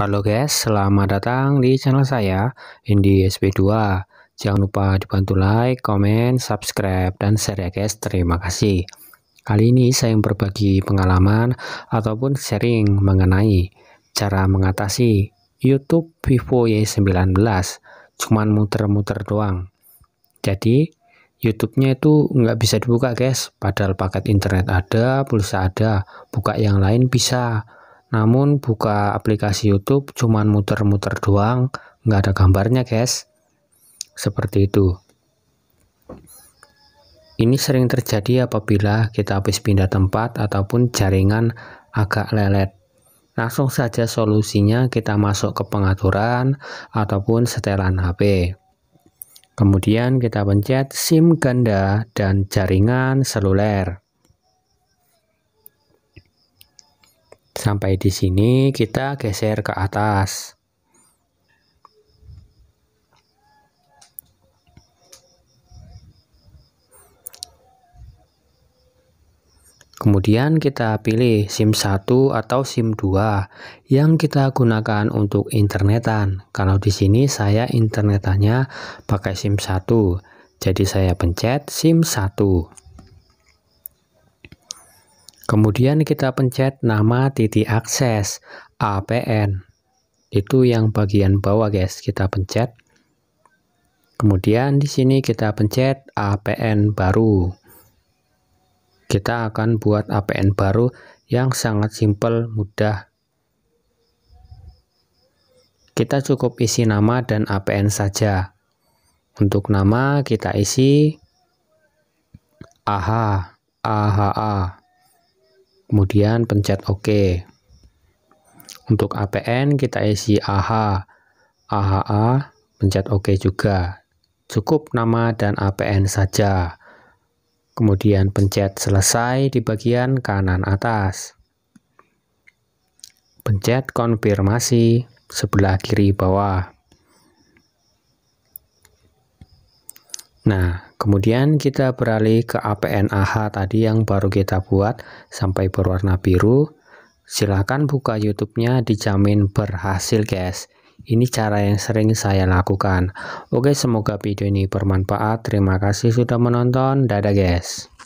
Halo guys, selamat datang di channel saya, Indi SP2. Jangan lupa dibantu like, komen, subscribe, dan share ya guys. Terima kasih. Kali ini saya berbagi pengalaman ataupun sharing mengenai cara mengatasi YouTube Vivo Y19. Cuman muter-muter doang. Jadi YouTube-nya itu nggak bisa dibuka guys, padahal paket internet ada, pulsa ada, buka yang lain bisa namun buka aplikasi YouTube cuman muter-muter doang, nggak ada gambarnya guys. Seperti itu. Ini sering terjadi apabila kita habis pindah tempat ataupun jaringan agak lelet. Langsung saja solusinya kita masuk ke pengaturan ataupun setelan HP. Kemudian kita pencet SIM ganda dan jaringan seluler. Sampai di sini kita geser ke atas. Kemudian kita pilih SIM 1 atau SIM 2 yang kita gunakan untuk internetan. Kalau di sini saya internetannya pakai SIM 1. Jadi saya pencet SIM 1. Kemudian kita pencet nama titik akses APN. Itu yang bagian bawah guys, kita pencet. Kemudian di sini kita pencet APN baru. Kita akan buat APN baru yang sangat simpel, mudah. Kita cukup isi nama dan APN saja. Untuk nama kita isi AHA, AHA kemudian pencet OK. Untuk APN kita isi AH, AHA, pencet OK juga. Cukup nama dan APN saja. Kemudian pencet selesai di bagian kanan atas. Pencet konfirmasi sebelah kiri bawah. Nah, kemudian kita beralih ke APN AH tadi yang baru kita buat sampai berwarna biru. Silahkan buka YouTube-nya dijamin berhasil guys. Ini cara yang sering saya lakukan. Oke, semoga video ini bermanfaat. Terima kasih sudah menonton. Dadah guys.